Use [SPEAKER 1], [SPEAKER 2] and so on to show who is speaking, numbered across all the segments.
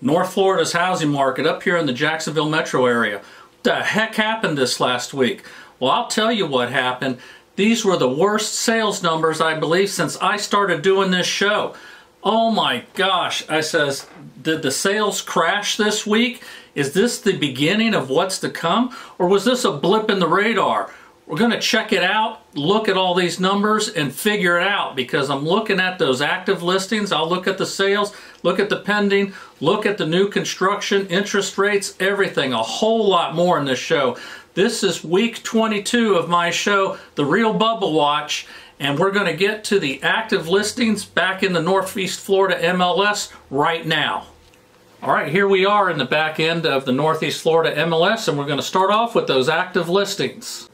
[SPEAKER 1] North Florida's housing market up here in the Jacksonville metro area. What the heck happened this last week? Well, I'll tell you what happened. These were the worst sales numbers, I believe, since I started doing this show. Oh my gosh, I says, did the sales crash this week? Is this the beginning of what's to come? Or was this a blip in the radar? We're going to check it out, look at all these numbers, and figure it out because I'm looking at those active listings. I'll look at the sales, look at the pending, look at the new construction, interest rates, everything. A whole lot more in this show. This is week 22 of my show, The Real Bubble Watch, and we're going to get to the active listings back in the Northeast Florida MLS right now. All right, here we are in the back end of the Northeast Florida MLS, and we're going to start off with those active listings.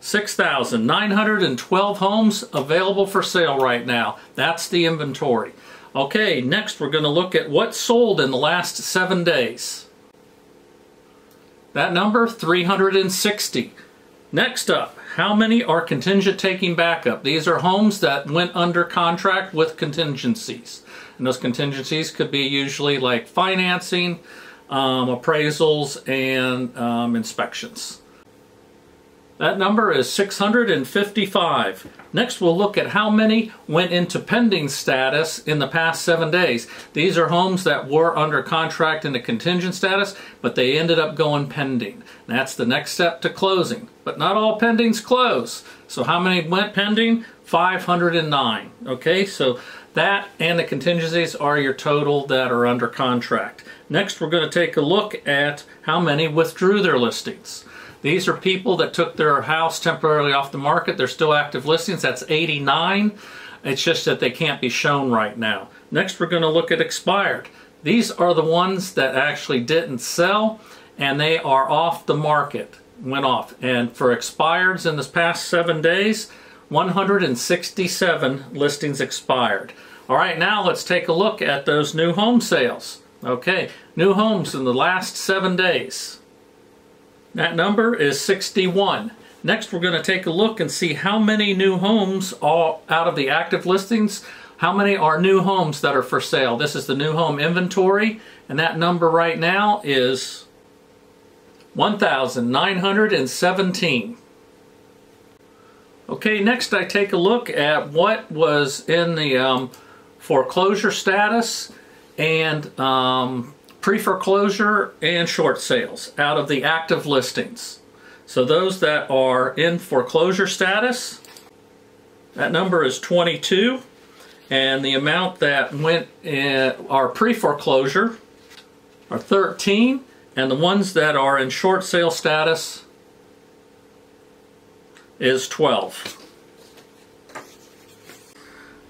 [SPEAKER 1] 6,912 homes available for sale right now. That's the inventory. Okay, next we're going to look at what sold in the last seven days. That number, 360. Next up, how many are contingent taking backup? These are homes that went under contract with contingencies. And those contingencies could be usually like financing, um, appraisals, and um, inspections. That number is 655. Next we'll look at how many went into pending status in the past seven days. These are homes that were under contract in into contingent status, but they ended up going pending. That's the next step to closing. But not all pendings close. So how many went pending? 509. Okay, so that and the contingencies are your total that are under contract. Next we're going to take a look at how many withdrew their listings. These are people that took their house temporarily off the market. They're still active listings. That's 89. It's just that they can't be shown right now. Next, we're going to look at expired. These are the ones that actually didn't sell and they are off the market, went off. And for expireds in this past seven days, 167 listings expired. All right, now let's take a look at those new home sales. Okay, new homes in the last seven days. That number is 61. Next, we're going to take a look and see how many new homes are out of the active listings, how many are new homes that are for sale. This is the new home inventory, and that number right now is 1,917. Okay, next I take a look at what was in the um, foreclosure status and um, pre-foreclosure and short sales out of the active listings. So those that are in foreclosure status, that number is 22 and the amount that went in our pre-foreclosure are 13 and the ones that are in short sale status is 12.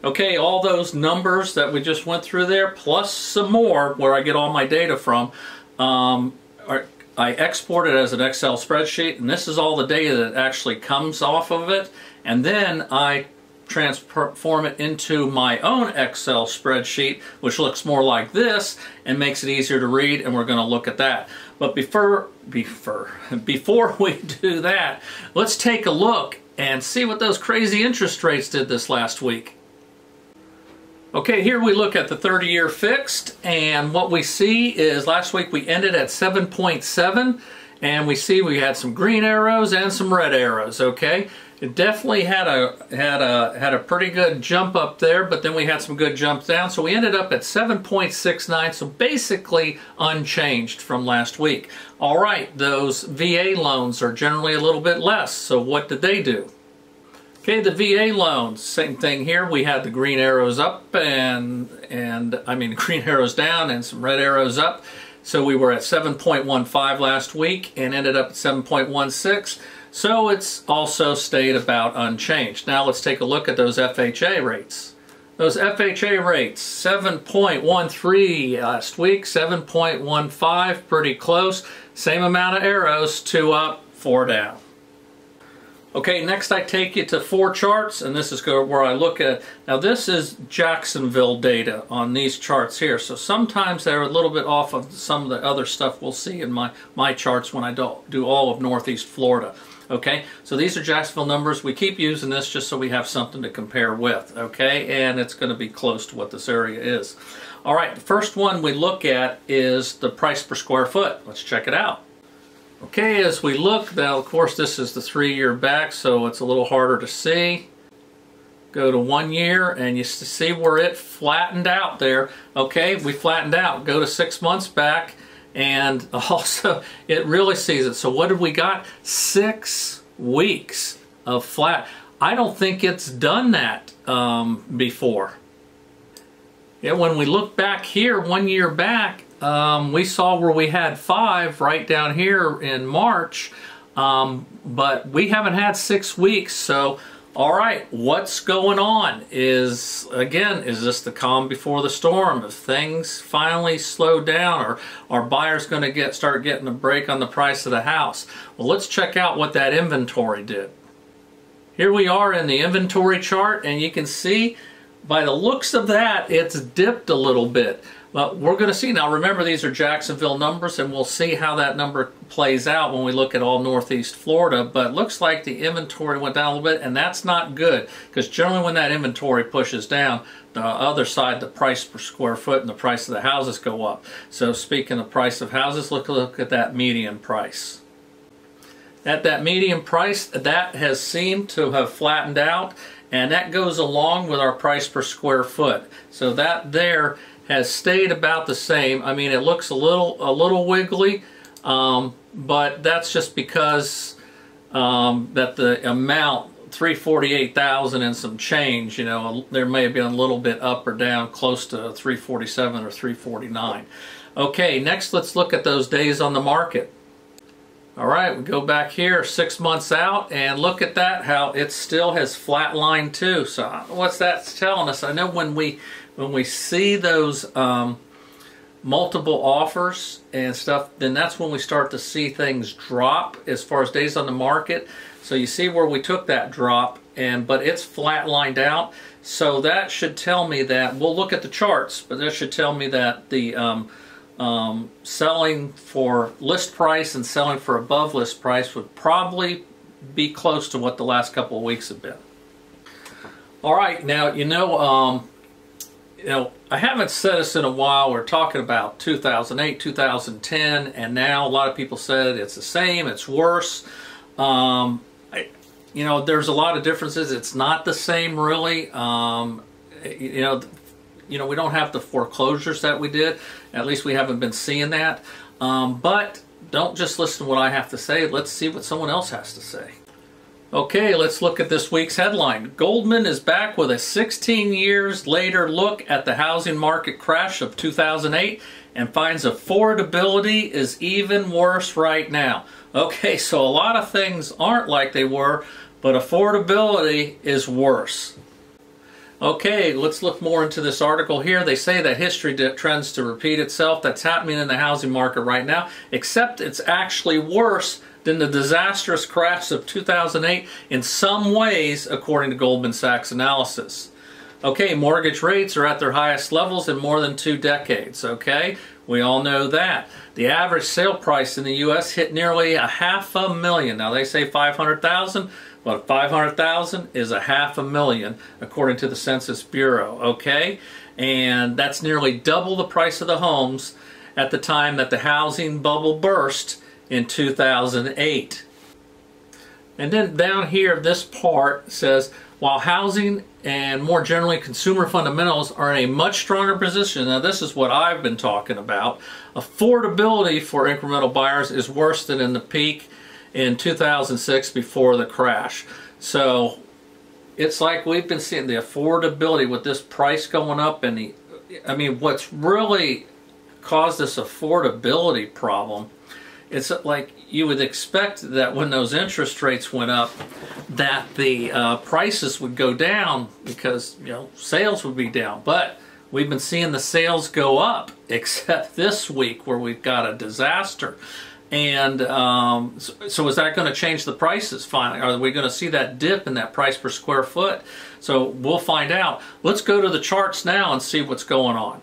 [SPEAKER 1] Okay, all those numbers that we just went through there, plus some more where I get all my data from, um, are, I export it as an Excel spreadsheet, and this is all the data that actually comes off of it, and then I transform it into my own Excel spreadsheet, which looks more like this and makes it easier to read, and we're going to look at that. But before, before, before we do that, let's take a look and see what those crazy interest rates did this last week. Okay, here we look at the 30-year fixed, and what we see is last week we ended at 7.7, and we see we had some green arrows and some red arrows, okay? It definitely had a had a had a pretty good jump up there, but then we had some good jumps down. So we ended up at 7.69, so basically unchanged from last week. All right, those VA loans are generally a little bit less. So what did they do? Okay, the VA loans, same thing here. We had the green arrows up and, and I mean green arrows down and some red arrows up. So we were at 7.15 last week and ended up at 7.16. So it's also stayed about unchanged. Now let's take a look at those FHA rates. Those FHA rates, 7.13 last week, 7.15, pretty close. Same amount of arrows, two up, four down. Okay, next I take you to four charts, and this is where I look at, now this is Jacksonville data on these charts here, so sometimes they're a little bit off of some of the other stuff we'll see in my, my charts when I do, do all of Northeast Florida. Okay, so these are Jacksonville numbers. We keep using this just so we have something to compare with, okay, and it's going to be close to what this area is. All right, the first one we look at is the price per square foot. Let's check it out. Okay, as we look, now of course this is the three-year back, so it's a little harder to see. Go to one year and you see where it flattened out there. Okay, we flattened out. Go to six months back and also it really sees it. So what have we got? Six weeks of flat. I don't think it's done that um, before. Yeah, when we look back here, one year back, um, we saw where we had five right down here in March, um, but we haven't had six weeks. So, all right, what's going on? Is again, is this the calm before the storm? If things finally slow down, or are buyers going to get start getting a break on the price of the house? Well, let's check out what that inventory did. Here we are in the inventory chart and you can see by the looks of that it's dipped a little bit. But we're going to see now, remember these are Jacksonville numbers and we'll see how that number plays out when we look at all Northeast Florida. But looks like the inventory went down a little bit and that's not good because generally when that inventory pushes down, the other side, the price per square foot and the price of the houses go up. So speaking of price of houses, look, look at that median price at that median price, that has seemed to have flattened out and that goes along with our price per square foot. So that there has stayed about the same. I mean, it looks a little a little wiggly, um, but that's just because um, that the amount 348,000 and some change, you know, there may have been a little bit up or down close to 347 or 349. Okay, next let's look at those days on the market. All right, we go back here six months out and look at that, how it still has flatlined too. So what's that telling us? I know when we when we see those um, multiple offers and stuff, then that's when we start to see things drop as far as days on the market. So you see where we took that drop and but it's flatlined out. So that should tell me that, we'll look at the charts, but that should tell me that the um, um, selling for list price and selling for above list price would probably be close to what the last couple of weeks have been. All right, now you know, um, you know, I haven't said this in a while. We're talking about 2008, 2010, and now a lot of people said it's the same, it's worse. Um, I, you know, there's a lot of differences. It's not the same, really. Um, you know, you know, we don't have the foreclosures that we did. At least we haven't been seeing that. Um, but don't just listen to what I have to say. Let's see what someone else has to say. Okay, let's look at this week's headline. Goldman is back with a 16 years later look at the housing market crash of 2008 and finds affordability is even worse right now. Okay, so a lot of things aren't like they were, but affordability is worse. Okay, let's look more into this article here. They say that history trends to repeat itself. That's happening in the housing market right now, except it's actually worse than the disastrous crash of 2008 in some ways, according to Goldman Sachs analysis. Okay, mortgage rates are at their highest levels in more than two decades, okay? We all know that. The average sale price in the U.S. hit nearly a half a million. Now they say 500,000, but 500,000 is a half a million according to the Census Bureau, okay? And that's nearly double the price of the homes at the time that the housing bubble burst in 2008. And then down here, this part says, while housing and more generally consumer fundamentals are in a much stronger position, now this is what I've been talking about, affordability for incremental buyers is worse than in the peak in 2006 before the crash. So it's like we've been seeing the affordability with this price going up and the, I mean, what's really caused this affordability problem, it's like you would expect that when those interest rates went up, that the uh, prices would go down because, you know, sales would be down. But we've been seeing the sales go up, except this week where we've got a disaster. And um, so, so, is that going to change the prices finally? Are we going to see that dip in that price per square foot? So we'll find out. Let's go to the charts now and see what's going on.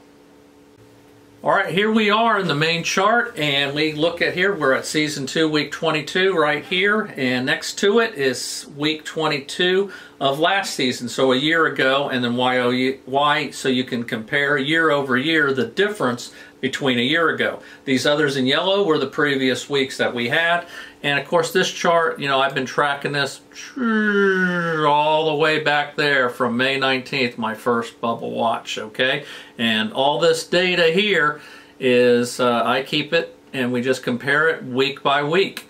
[SPEAKER 1] All right, here we are in the main chart, and we look at here, we're at season two, week 22 right here, and next to it is week 22 of last season, so a year ago, and then why, so you can compare year over year the difference between a year ago. These others in yellow were the previous weeks that we had, and of course this chart, you know, I've been tracking this all the way back there from May 19th, my first bubble watch, okay? And all this data here is, uh, I keep it and we just compare it week by week.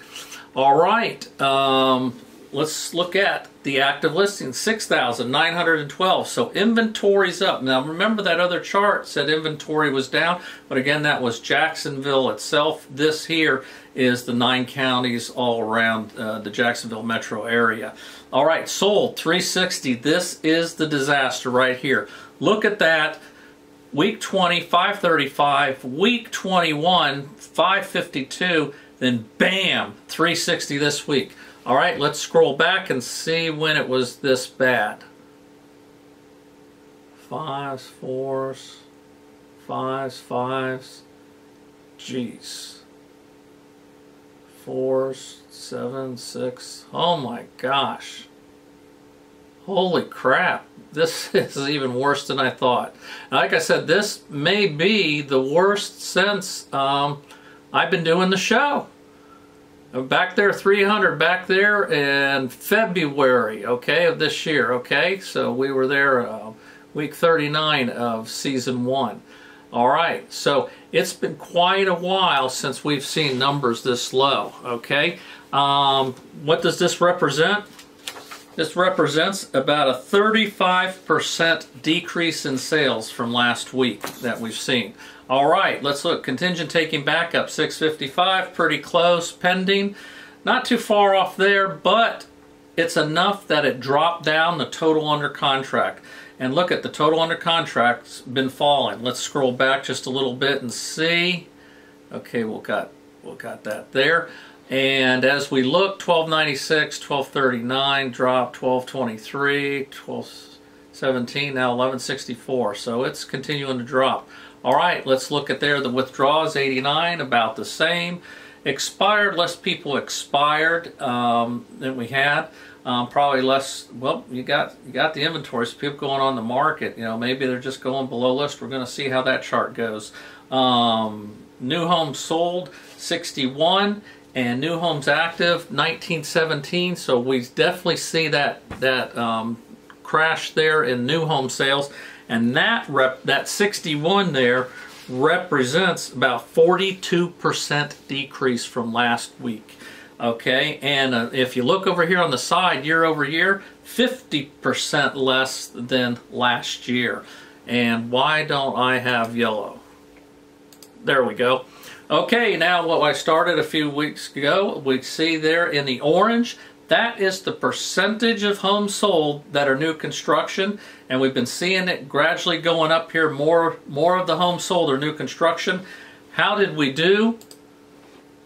[SPEAKER 1] All right, um, let's look at the active listings 6,912 so inventory's up. Now remember that other chart said inventory was down but again that was Jacksonville itself. This here is the nine counties all around uh, the Jacksonville metro area. All right sold 360 this is the disaster right here. Look at that. Week 20 535 week 21 552 then bam 360 this week all right, let's scroll back and see when it was this bad. Fives, fours, fives, fives. Jeez. Fours, seven, six. Oh my gosh. Holy crap. This is even worse than I thought. Like I said, this may be the worst since um, I've been doing the show. Back there, 300 back there in February, okay, of this year, okay? So we were there uh, week 39 of season one. All right, so it's been quite a while since we've seen numbers this low, okay? Um, what does this represent? This represents about a 35% decrease in sales from last week that we've seen. All right, let's look. Contingent taking back up 655, pretty close. Pending, not too far off there, but it's enough that it dropped down the total under contract. And look at the total under contract's been falling. Let's scroll back just a little bit and see. Okay, we'll got we'll got that there. And as we look, 1296, 1239, drop 1223, 1217, now 1164. So it's continuing to drop. All right, let's look at there. The withdrawals, 89, about the same. Expired, less people expired um, than we had. Um, probably less, well, you got you got the inventories, people going on the market. You know, maybe they're just going below list. We're going to see how that chart goes. Um, new homes sold, 61 and new homes active 1917 so we definitely see that that um, crash there in new home sales and that rep, that 61 there represents about 42% decrease from last week. Okay, and uh, if you look over here on the side, year over year, 50% less than last year. And why don't I have yellow? There we go. Okay, now what I started a few weeks ago, we see there in the orange, that is the percentage of homes sold that are new construction, and we've been seeing it gradually going up here. More, more of the homes sold are new construction. How did we do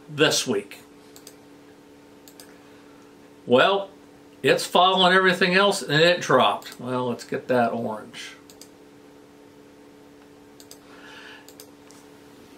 [SPEAKER 1] this week? Well, it's following everything else and it dropped. Well, let's get that orange.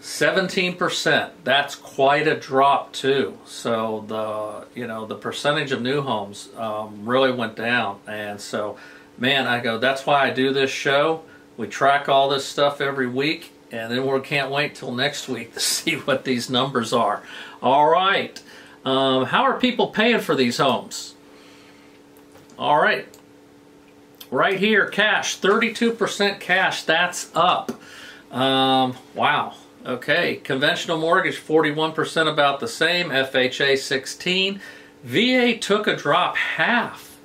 [SPEAKER 1] 17%. That's quite a drop too. So the you know the percentage of new homes um, really went down, and so man, I go. That's why I do this show. We track all this stuff every week, and then we can't wait till next week to see what these numbers are. All right, um, how are people paying for these homes? All right, right here, cash, 32% cash. That's up. Um, wow. Okay, conventional mortgage 41% about the same, FHA 16. VA took a drop half.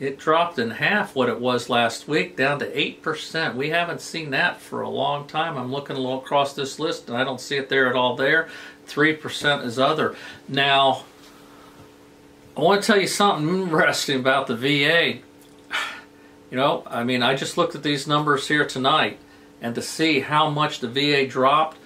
[SPEAKER 1] It dropped in half what it was last week, down to 8%. We haven't seen that for a long time. I'm looking across this list and I don't see it there at all there. 3% is other. Now, I want to tell you something interesting about the VA. You know, I mean, I just looked at these numbers here tonight and to see how much the VA dropped,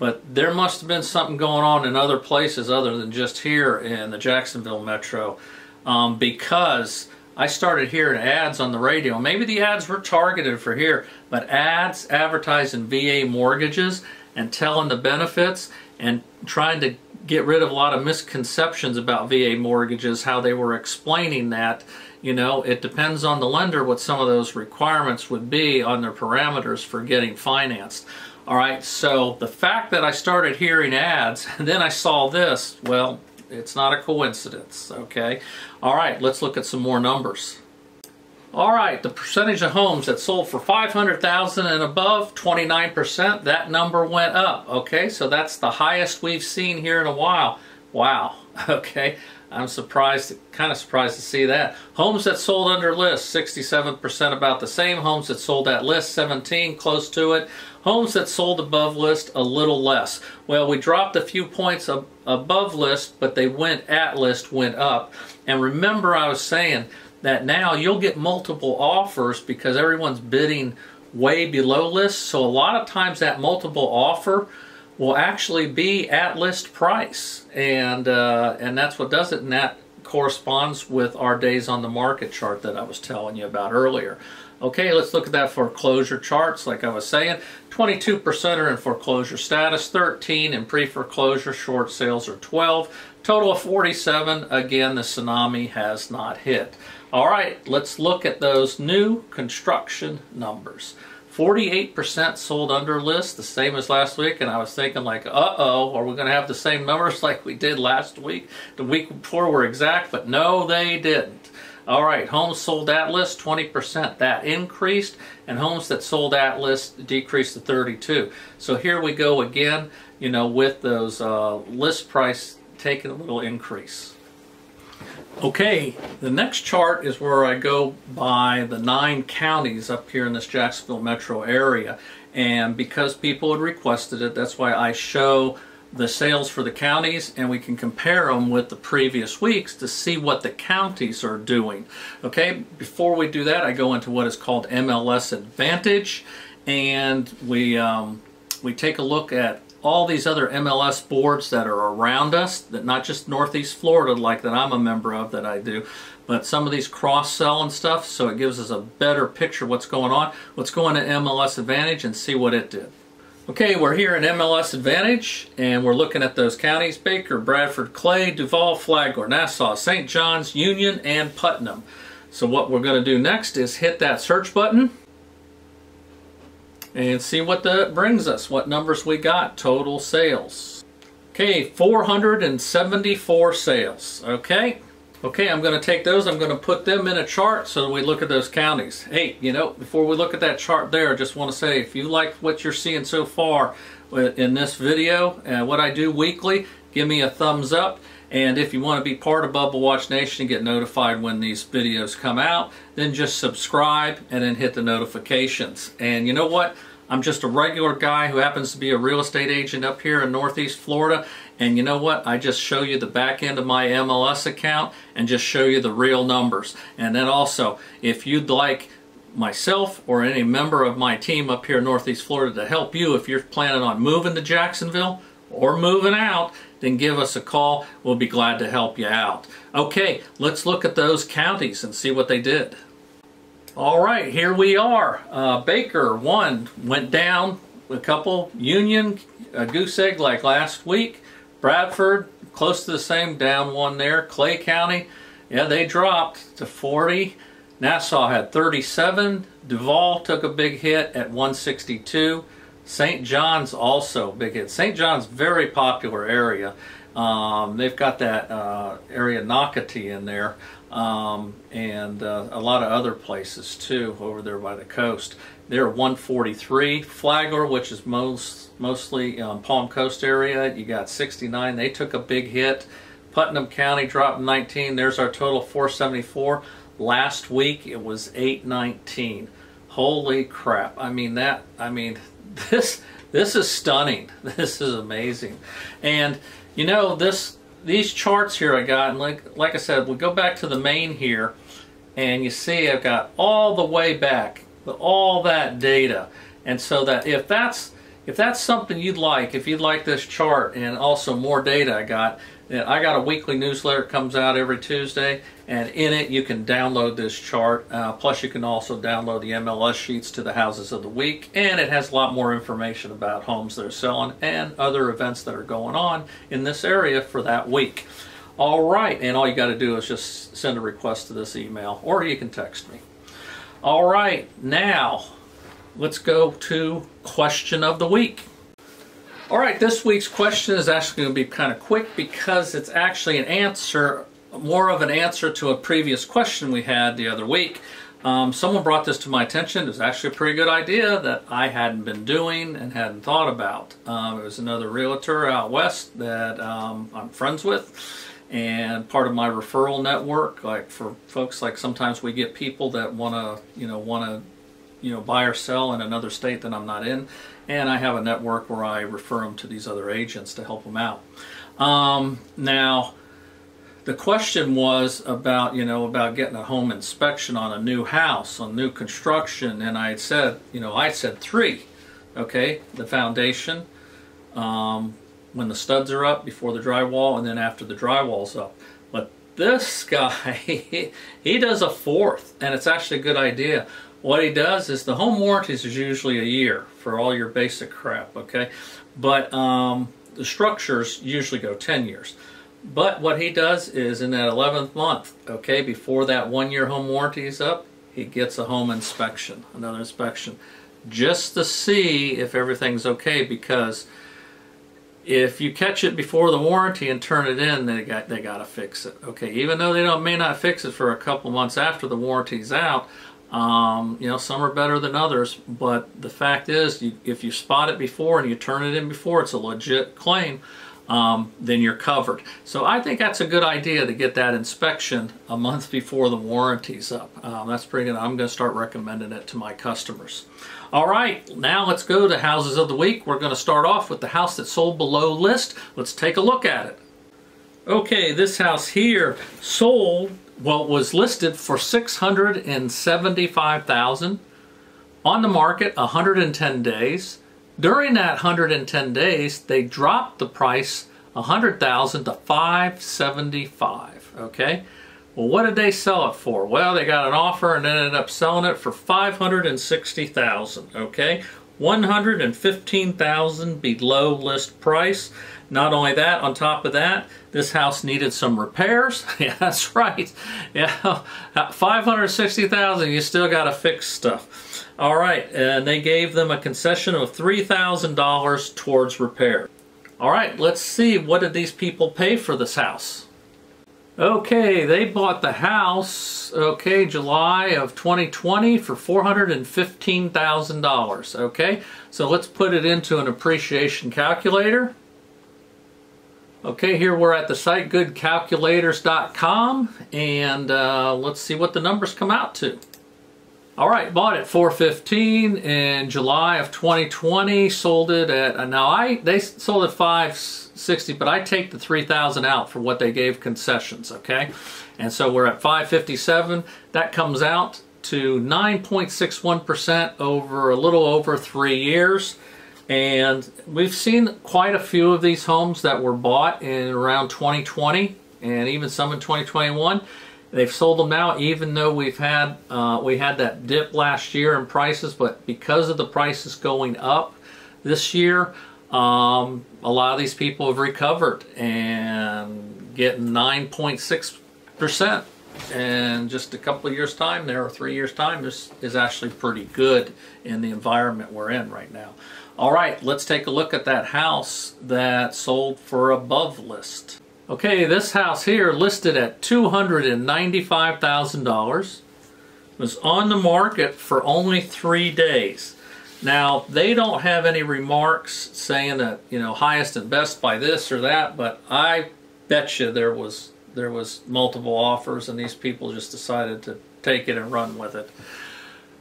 [SPEAKER 1] but there must have been something going on in other places other than just here in the Jacksonville metro um, because I started hearing ads on the radio. Maybe the ads were targeted for here, but ads advertising VA mortgages and telling the benefits and trying to get rid of a lot of misconceptions about VA mortgages, how they were explaining that. You know, it depends on the lender what some of those requirements would be on their parameters for getting financed. All right, so the fact that I started hearing ads and then I saw this, well, it's not a coincidence, okay? All right, let's look at some more numbers. All right, the percentage of homes that sold for 500,000 and above, 29%, that number went up, okay? So that's the highest we've seen here in a while. Wow, okay? I'm surprised, kind of surprised to see that. Homes that sold under list, 67% about the same. Homes that sold at list, 17, close to it. Homes that sold above list, a little less. Well, we dropped a few points ab above list, but they went at list, went up. And remember I was saying, that now you'll get multiple offers because everyone's bidding way below list. So a lot of times that multiple offer will actually be at list price. And, uh, and that's what does it. And that corresponds with our days on the market chart that I was telling you about earlier. Okay, let's look at that foreclosure charts. Like I was saying, 22% are in foreclosure status, 13 in pre-foreclosure, short sales are 12. Total of 47. Again, the tsunami has not hit. All right, let's look at those new construction numbers. 48% sold under list, the same as last week, and I was thinking like, uh-oh, are we going to have the same numbers like we did last week? The week before were exact, but no, they didn't. All right, homes sold at list, 20%. That increased, and homes that sold at list decreased to 32. So here we go again, you know, with those uh, list price taking a little increase. Okay, the next chart is where I go by the nine counties up here in this Jacksonville metro area. And because people had requested it, that's why I show the sales for the counties and we can compare them with the previous weeks to see what the counties are doing. Okay, before we do that, I go into what is called MLS Advantage and we, um, we take a look at all these other MLS boards that are around us, that not just Northeast Florida like that I'm a member of that I do, but some of these cross-sell and stuff, so it gives us a better picture what's going on. Let's go into MLS Advantage and see what it did. Okay, we're here in MLS Advantage, and we're looking at those counties, Baker, Bradford, Clay, Duval, Flagler, Nassau, St. Johns, Union, and Putnam. So what we're going to do next is hit that search button, and see what that brings us, what numbers we got, total sales. Okay, 474 sales, okay? Okay, I'm going to take those, I'm going to put them in a chart so we look at those counties. Hey, you know, before we look at that chart there, I just want to say, if you like what you're seeing so far uh, in this video, and what I do weekly, give me a thumbs up. And if you want to be part of Bubble Watch Nation and get notified when these videos come out, then just subscribe and then hit the notifications. And you know what? I'm just a regular guy who happens to be a real estate agent up here in Northeast Florida. And you know what? I just show you the back end of my MLS account and just show you the real numbers. And then also, if you'd like myself or any member of my team up here in Northeast Florida to help you if you're planning on moving to Jacksonville or moving out, then give us a call. We'll be glad to help you out. Okay, let's look at those counties and see what they did. All right, here we are. Uh, Baker, one, went down a couple. Union, a goose egg like last week. Bradford, close to the same, down one there. Clay County, yeah, they dropped to 40. Nassau had 37. Duval took a big hit at 162. St. Johns also big hit. St. Johns very popular area. Um, they've got that uh, area Nocatee in there um, and uh, a lot of other places too over there by the coast. They're 143. Flagler, which is most mostly um, Palm Coast area, you got 69. They took a big hit. Putnam County dropped 19. There's our total 474. Last week it was 819. Holy crap! I mean that. I mean this. This is stunning. This is amazing, and you know this these charts here I got, and like, like I said, we go back to the main here, and you see I've got all the way back, all that data. And so that if that's if that's something you'd like, if you'd like this chart and also more data I got, I got a weekly newsletter that comes out every Tuesday, and in it you can download this chart. Uh, plus, you can also download the MLS sheets to the houses of the week, and it has a lot more information about homes that are selling and other events that are going on in this area for that week. All right, and all you got to do is just send a request to this email, or you can text me. All right, now let's go to question of the week. All right, this week's question is actually going to be kind of quick because it's actually an answer, more of an answer to a previous question we had the other week. Um, someone brought this to my attention. It was actually a pretty good idea that I hadn't been doing and hadn't thought about. Um, it was another realtor out west that um, I'm friends with and part of my referral network like for folks like sometimes we get people that want to you know want to you know buy or sell in another state that I'm not in and I have a network where I refer them to these other agents to help them out. Um, now, the question was about you know about getting a home inspection on a new house on new construction, and I said you know I said three, okay, the foundation, um, when the studs are up before the drywall, and then after the drywall's up. But this guy, he, he does a fourth, and it's actually a good idea. What he does is the home warranties is usually a year for all your basic crap, okay? But um, the structures usually go 10 years. But what he does is in that 11th month, okay, before that one year home warranty is up, he gets a home inspection, another inspection, just to see if everything's okay because if you catch it before the warranty and turn it in, they got they got to fix it. Okay, even though they don't may not fix it for a couple months after the warranty's out, um, you know, some are better than others, but the fact is, you, if you spot it before and you turn it in before, it's a legit claim, um, then you're covered. So I think that's a good idea to get that inspection a month before the warranty's up. Um, that's pretty good. I'm going to start recommending it to my customers. All right, now let's go to houses of the week. We're going to start off with the house that sold below list. Let's take a look at it. Okay, this house here sold well, was listed for 675000 on the market 110 days. During that 110 days, they dropped the price 100,000 to 575, okay? Well, what did they sell it for? Well, they got an offer and ended up selling it for 560,000, okay? 115,000 below list price. Not only that, on top of that, this house needed some repairs. yeah, that's right. Yeah, 560,000, you still got to fix stuff. All right, and they gave them a concession of $3,000 towards repair. All right, let's see, what did these people pay for this house? Okay, they bought the house, okay, July of 2020 for $415,000, okay? So let's put it into an appreciation calculator. Okay, here we're at the site goodcalculators.com and uh, let's see what the numbers come out to. All right, bought it 415 in July of 2020, sold it at, uh, now I, they sold at 560, but I take the 3,000 out for what they gave concessions, okay? And so we're at 557. That comes out to 9.61% over a little over three years. And we've seen quite a few of these homes that were bought in around 2020 and even some in 2021. They've sold them now, even though we've had uh, we had that dip last year in prices, but because of the prices going up this year, um, a lot of these people have recovered and getting 9.6 percent and just a couple of years time there or three years time this is actually pretty good in the environment we're in right now all right, let's take a look at that house that sold for above list. Okay, this house here listed at $295,000 was on the market for only three days. Now, they don't have any remarks saying that, you know, highest and best by this or that, but I bet you there was there was multiple offers and these people just decided to take it and run with it.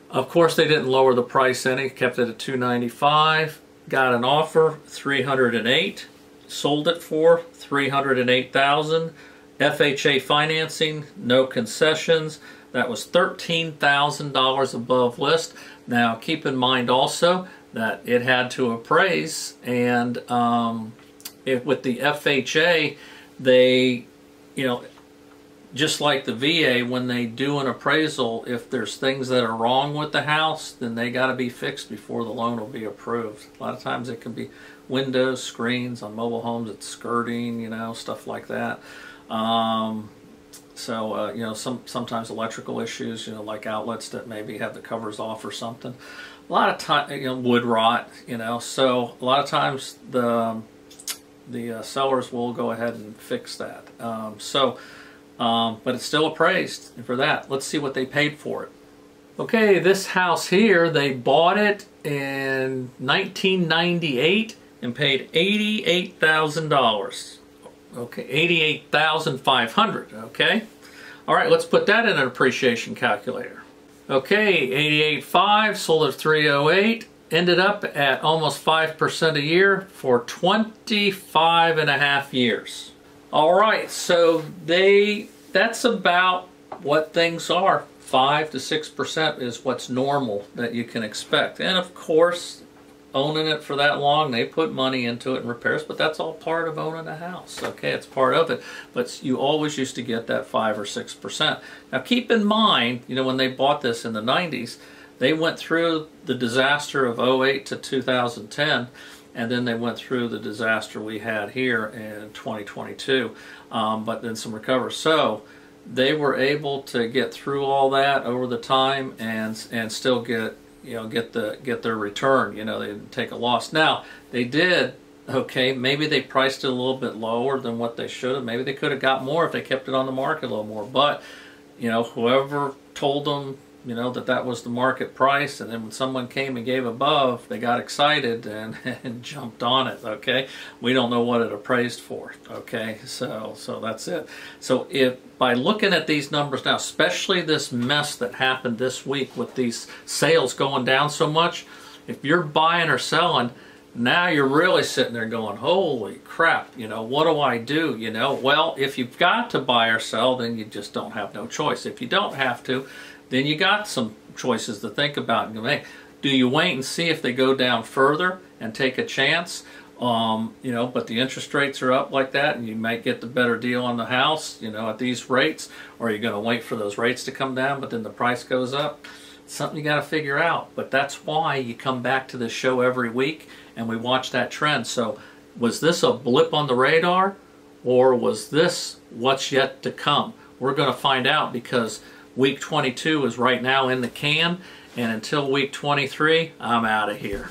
[SPEAKER 1] Of course, they didn't lower the price any, kept it at 295 got an offer 308 sold it for 308,000 FHA financing no concessions. That was $13,000 above list. Now keep in mind also that it had to appraise and um, it, with the FHA they, you know, just like the VA, when they do an appraisal, if there's things that are wrong with the house, then they got to be fixed before the loan will be approved. A lot of times it can be windows, screens on mobile homes, it's skirting, you know, stuff like that. Um, so uh, you know, some sometimes electrical issues, you know, like outlets that maybe have the covers off or something. A lot of time, you know, wood rot, you know. So a lot of times the the uh, sellers will go ahead and fix that. Um, so um, but it's still appraised for that. Let's see what they paid for it. Okay, this house here, they bought it in 1998 and paid $88,000. Okay, $88,500, okay? All right, let's put that in an appreciation calculator. Okay, 88.5 sold at 308, ended up at almost 5% a year for 25 and a half years. All right, so they that's about what things are. Five to six percent is what's normal that you can expect. And of course, owning it for that long, they put money into it and repairs, but that's all part of owning a house. Okay, it's part of it. But you always used to get that five or six percent. Now keep in mind, you know, when they bought this in the 90s, they went through the disaster of 08 to 2010 and then they went through the disaster we had here in 2022, um, but then some recovery. So they were able to get through all that over the time and and still get you know get the get their return. You know they didn't take a loss. Now they did. Okay, maybe they priced it a little bit lower than what they should have. Maybe they could have got more if they kept it on the market a little more. But you know, whoever told them you know, that that was the market price. And then when someone came and gave above, they got excited and, and jumped on it, okay? We don't know what it appraised for, okay? So, so that's it. So if by looking at these numbers now, especially this mess that happened this week with these sales going down so much, if you're buying or selling, now you're really sitting there going, holy crap, you know, what do I do? You know, well, if you've got to buy or sell, then you just don't have no choice. If you don't have to, then you got some choices to think about and make. Do you wait and see if they go down further and take a chance? Um, you know, but the interest rates are up like that, and you might get the better deal on the house, you know, at these rates, or are you going to wait for those rates to come down, but then the price goes up? It's something you got to figure out. But that's why you come back to this show every week and we watch that trend. So, was this a blip on the radar, or was this what's yet to come? We're going to find out because Week 22 is right now in the can, and until week 23, I'm out of here.